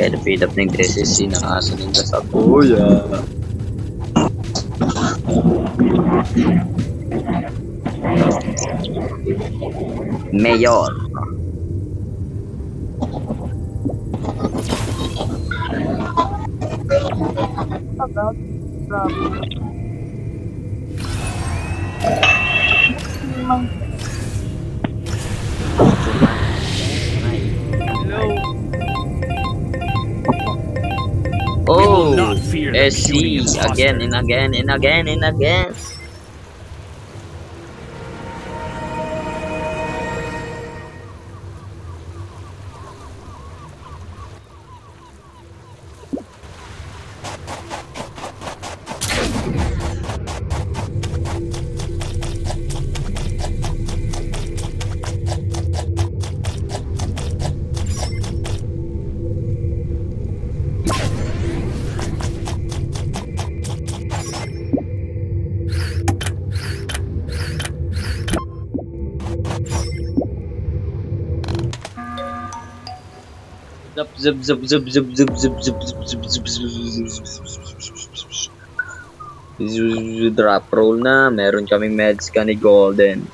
Kaya na-feed up ng DSSC, nakasunod ka sa kuya. Mayor. SC beauty of Oscar. again and again and again and again. Zup zup zup zup zup zup zup zup zup zup Drop roll na. Meron kaming meds ka ni Golden.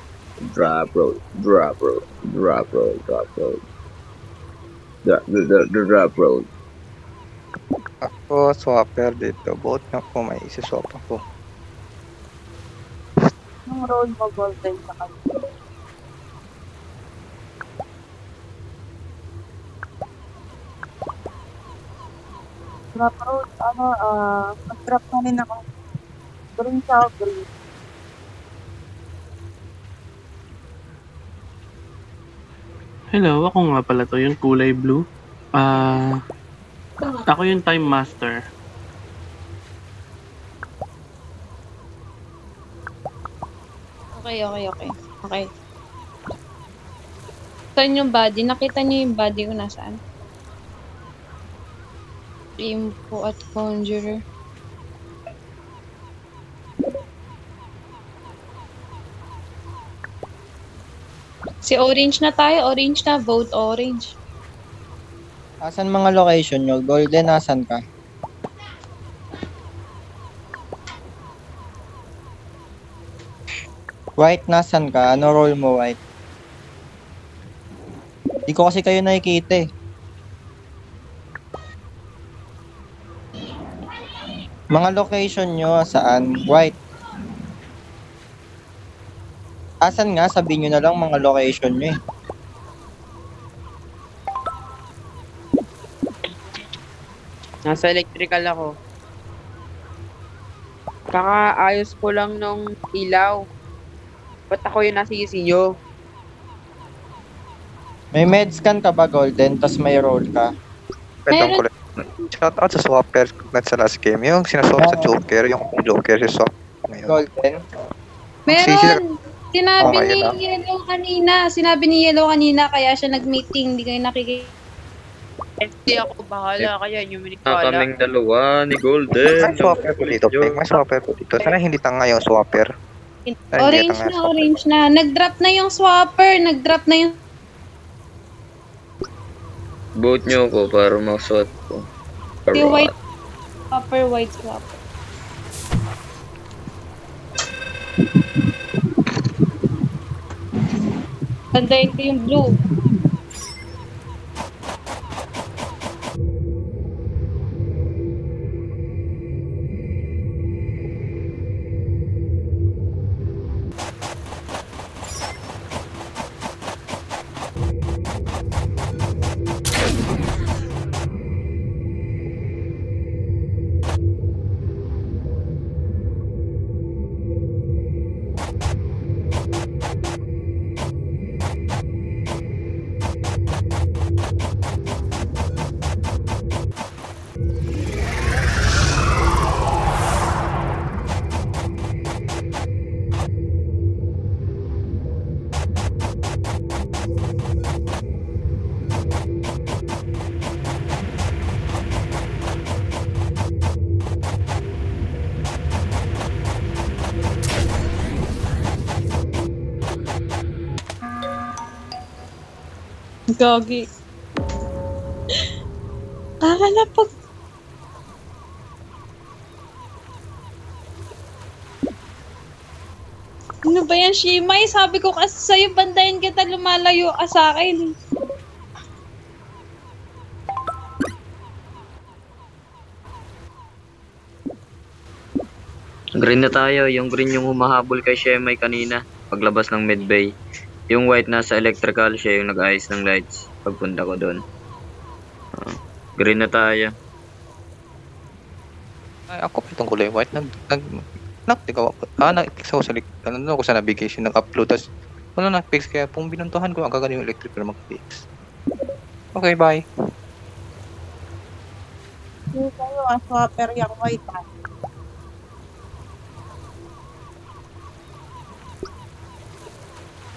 Drop roll, drop roll, drop roll, drop roll. Drop, drop, drop roll. Ako, swapper dito. Both nga po may isiswap ako. yung role mo golden sa kanya. Drop road, ano, ah, mag-drop na rin ako. Green green. Hello, ako nga pala to, yung kulay blue. Ah, ako yung Time Master. Okay, okay, okay. Okay. Saan yung body? Nakita niyo yung body ko nasaan? Info at Conjurer. Si Orange na tayo. Orange na. Vote Orange. Asan mga location nyo? Golden, asan ka? White, nasan ka? Ano role mo, White? Di ko kasi kayo nakikita eh. Mga location nyo, saan? White. Asan nga? Sabihin nyo na lang mga location nyo eh. Nasa electrical ako. Kakaayos ko lang nung ilaw. Ba't ako yung nasisi nyo? May medscan ka ba, Golden? Tapos may role ka? Meron. Ko lang. Shout out sa swapper net sa last game. Yung sinaswap sa Oo. Joker, yung Joker si swap ngayon. Golden? Meron! Sinabi Okay ni. Yellow kanina. Sinabi ni Yellow kanina kaya siya nag-meeting. Hindi kayo nakikita. Hindi ako bahala. Kaya yung Na minikala. kaming dalawa ni Golden. May swapper po dito, Peng. May swapper po dito. Sana hindi tanga yung swapper. Ay, Orange na, swapper. orange na. Nag-drop na yung swapper. Nag-drop na yung... Vote nyo ko para maswat ko. The white, upper white swap. Tandayin ko yung blue. Gagi. Kakalapag. Ano ba yan, Shimay? Sabi ko kasi sa'yo, bandayin kita, lumalayo ka sa akin. Green na tayo. Yung green yung humahabol kay Shemay kanina. Paglabas ng medbay. Yung white nasa electrical, siya yung nag-ayos ng lights. Pagpunta ko doon. Ah, green na tayo. Ay, ako pa itong kulay white. Nag, nag, nag, ikaw, ah, nag, sa sa, ano, ako sa navigation, nag-upload, tas, wala nag-fix, kaya kung binuntuhan ko, ang gagawin yung electric na mag-fix. Okay, bye. Hindi kayo ang swapper yung white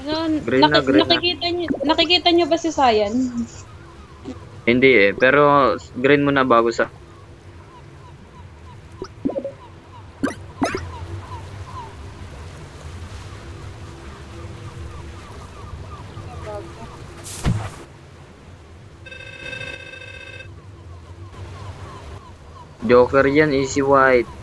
Ano, Green na, green na. nakikita nyo, nakikita nyo ba si Sayan? Hindi eh. Pero green muna bago sa... Joker yan, easy white.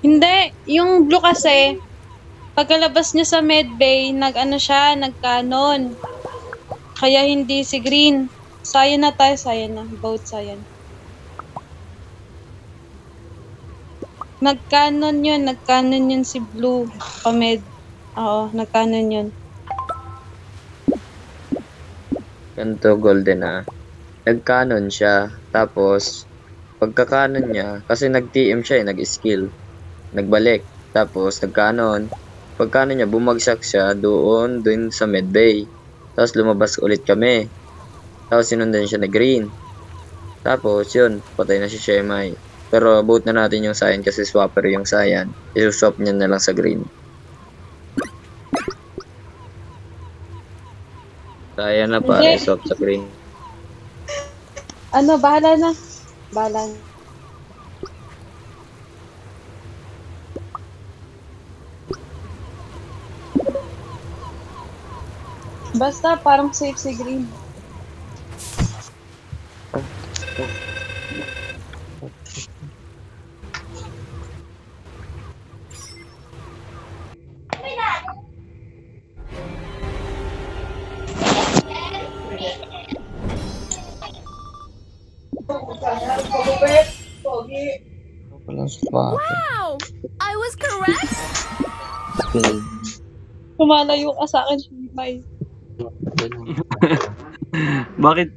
Hindi, yung blue kasi, pagkalabas niya sa medbay, nag-ano siya, nag-canon. Kaya hindi si green. Sayan na tayo, sayan na. Both sayan. Nag-canon yun, nag-canon yun si blue. Pamed. Oo, nag-canon yun. Ganito golden ah. Nag-canon siya. Tapos, pagka-canon niya, kasi nag-TM siya eh, nag-skill. Nagbalik. Tapos, nag-canon. Pagka-canon niya, bumagsak siya doon, doon sa medbay. Tapos, lumabas ulit kami. Tapos, sinundan siya na green. Tapos, yun, patay na si Shemai. Pero, boot na natin yung cyan kasi swapper yung cyan. I-swap niya na lang sa green. Cyan na pa, Hindi. swap sa green. Ano, bahala na. Bahala na. Basta parang safe si Green. Walang swapper. Wow! I was correct? Kumalayo ka sa akin, Shimay. Bakit